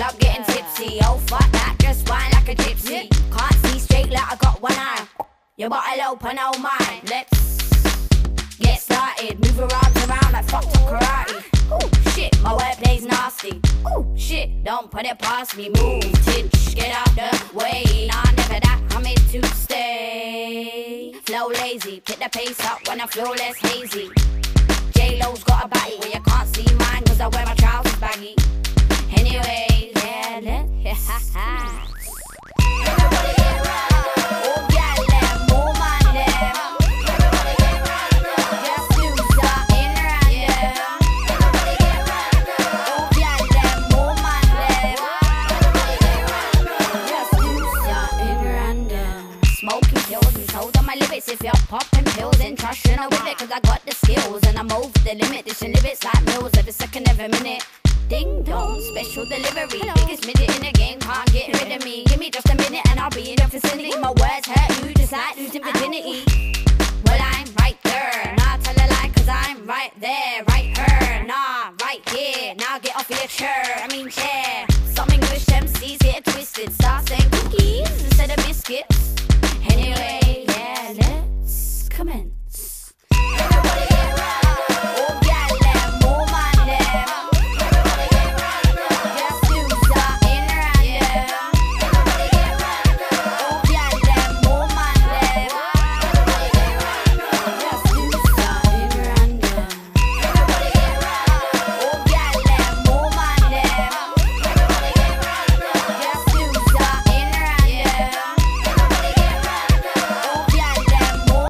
club getting tipsy. Oh fuck that, just wine like a gypsy. Can't see straight like I got one eye. Your bottle open, oh my. Let's get started. Move arms around like fuck to karate. Ooh, shit, my wordplay's nasty. Ooh, shit, don't put it past me. Move, titch, get out the way. Nah, never that, I'm here to stay. Flow lazy, pick the pace up when I feel less hazy. pills and toes on my lyrics. If you're popping pills and trust, you know with it, cause I got the skills and I'm over the limit. This lyrics like mills every second, every minute. Ding dong, special delivery. Hello. Biggest midget in the game, can't get rid of me. Give me just a minute and I'll be in your vicinity. My words hurt you just like losing virginity. Well, I'm right there. Nah, tell a lie, cause I'm right there. Right here, nah, right here. Now get off your chair, I mean chair. Some English MCs get twisted, start saying.